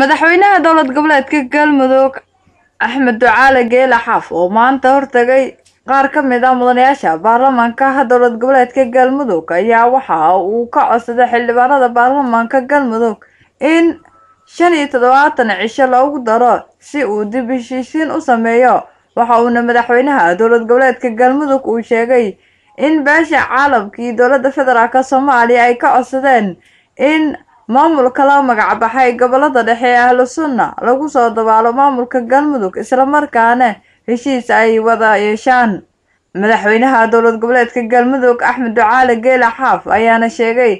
madaxweynaha dowlad goboleedka galmudug axmed ducaale geela xaaf oo maanta hortagay qaar ka mid ah mudanayaasha baarlamaanka dowlad goboleedka galmudug ayaa waxa uu ka codsaday xildhibaanada baarlamaanka galmudug in shan iyo toddobaatan cisho loogu daro si uu dib heshiisiin u sameeyo. Waxa uuna madaxweynaha dowlad goboleedka galmudug uu sheegay in beesha caalamkii dowladda federaalk soomaaliya ay ka codsadeen in maamulka la magacbaxay gobollada dhexe ee ahlu sunna lagu soo dabaalo maamulka galmudug islamarkaana heshiis ay wada yeeshaan. Madaxweynaha dowlad goboleedka galmudug axmed ducaale geela xaaf ayaana sheegay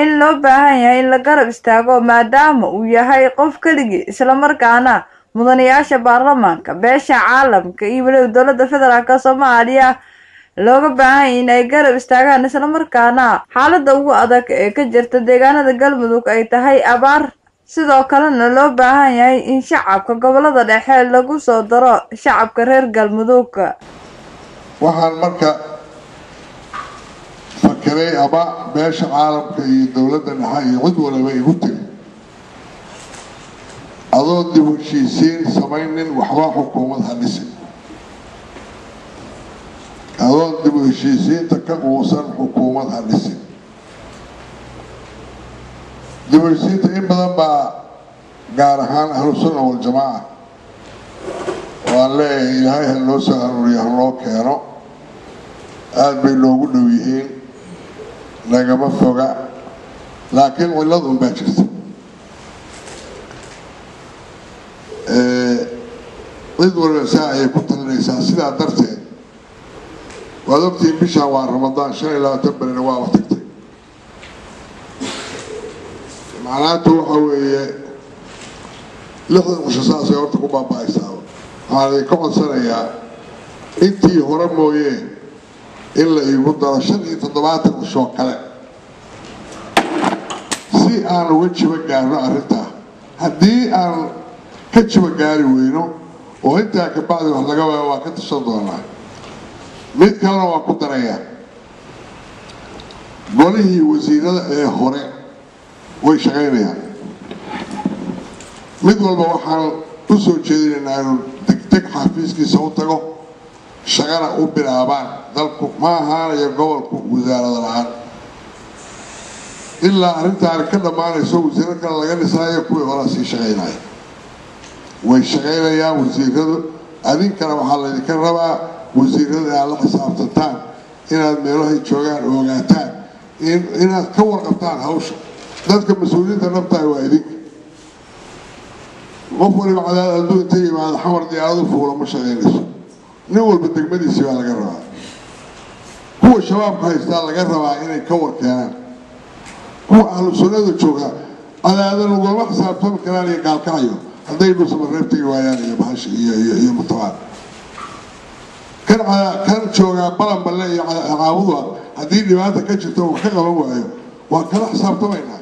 in loo baahan yahay in la garab istaago maadaama uu yahay qof keligii islamarkaana mudanayaasha baarlamaanka beesha caalamka iyo weliba dowladda federaalk soomaaliya looga baahan in ay garab istaagaan islamarkaana xaalada ugu adag ee ka jirta deegaanada galmudug ay tahay abaar. Sidoo kalena loo baahan yahay in shacabka gobollada dhexe lagu soo daro shacabka reer galmudug. Waxaan marka fakeray ama beesha caalamka iyo dowladda dhexe iyo cid waliba igu tiri. Adoo dib heshiisiin samaynin waxba xukuumad ha dhisin adoon dib u heshiisiinta ka quusan xukuumad ha dhisin dib heshiisiinta in badan baa gaar ahaan ahlu sunna waljamaaca oo aan leeyahay ilaahay ha noo soo aruuriyo ha noo keeno. Aada bay noogu dhow yihiin nagama foga. Laakiin cillad un baa jirta. Cid waliba saa ayay ku talinaysaa sidaa darteed waad ogtihiin bishaan waa ramadaan shan iyo labaatan berina waaba tagtay macnaatu waxa weeye lixdan cisho saasay horta ku baaba-aysaa. Waxaan idinka codsanayaa intii hore mooyee in la iigu daro shan iyo toddobaatan cishoo kale. Si aan uga jiba gaarno arrintaa. Haddii aan ka jiba gaari weyno oo intaa kabacdi wax laga waayo waa ka tashan doonaa mid kalena waa ku darayaa golihii wasiirada ee hore way shaqaynayaan mid walba waxaan u soo jeedinaynaa inuu degdeg xafiiskiisa u tago shaqana u bilaabaan. Dalku ma ahaanayo gobolku wasaarada la'aan ilaa arrintaani ka dhammaanayso wasiiro kale laga dhisaayo kuwii horaa sii shaqaynaya way shaqaynayaan wasiiradu adinkana waxaa laydinka rabaa wasiirada aad la xisaabtantaan inaad meelahay joogaan ogaataan inaad ka warqabtaan hawsha. Dadka mas'uuliyiinta naftahay waa idinka qof waliba cadaad hadduu inta yimaado xamar diyaaradu fuula ma shaqaynayso nin walba degmadiisii baa laga rabaa. Kuwa shabaabka haystaa laga rabaa inay ka war kuwa ahlu sunnada cadaadan ugama xisaabtami karaan iyo gaalkacayo hadday dhusamareeb tegi waayaan iyo bahash iyo iyo mutabaan kan joogaa balanballe iyo caabuda haddii dhibaata ka jirto wax ka qaban waayo waa kala xisaabtamaynaa.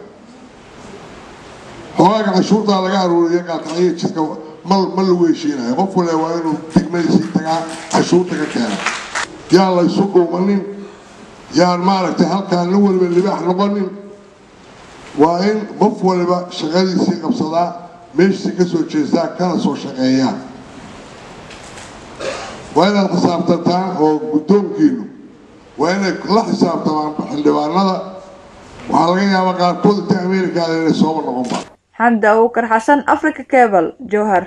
Xogaaga cashuurtaa laga aruuriyo gaalkacyo jidka ma lagu heshiinayo. Qof wale waa inuu degmadiisii tagaa cashuurta ka keena. Yaan laysu dhuumanin yaan maaragtay halkaan nin waliba libaax noqonin. Waa in qof waliba shaqadiisii qabsadaa meeshii ka soo jeestaa kana soo shaqeeyaa waa inaad xisaabtantaan oo guddoonkiinu waa inay la xisaabtamaan xildhibaanada. Waxaa laga yaabaa qaarkood inta ameerikaada inay sooba noqonba xamdi abuukar xasan africa cable jowhar